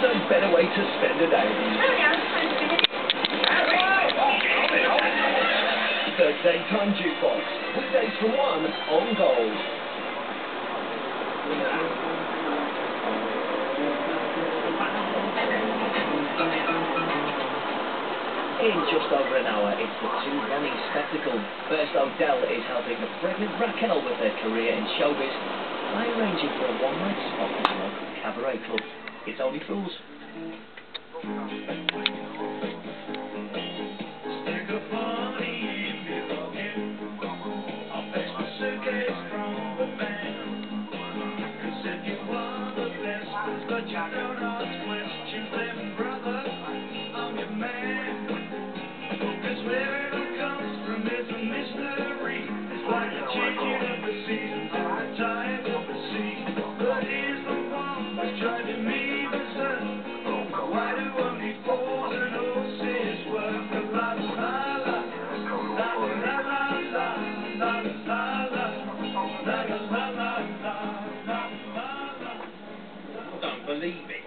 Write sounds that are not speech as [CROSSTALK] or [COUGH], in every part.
no better way to spend a day. The Daytime Jukebox. Weekdays from 1 on Gold. In just over an hour, it's the two Ronnie spectacle. First, Odell is helping the pregnant Raquel with her career in showbiz by arranging for a one-night spot at the local cabaret club. It's only fools. But you believe it.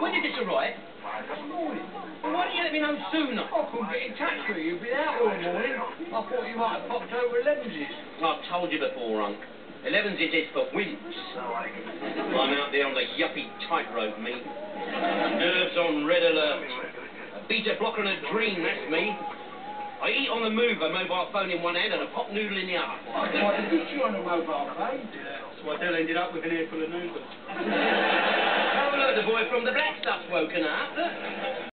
When did this arrive? This Morning. Well, why didn't you let me know sooner? I couldn't get in touch with you. You've been out all morning. I thought you might have popped over Levenses. I've told you before, Unc. Elevens is is for wimps. I'm out there on the yuppie tightrope, me. Nerves on red alert. A beta blocker and a dream, that's me. I eat on the move, a mobile phone in one hand and a pot noodle in the other. I tried to get you on a mobile phone. That's why Dell ended up with an earful of noodles. [LAUGHS] the boy from the black stuff's woken up.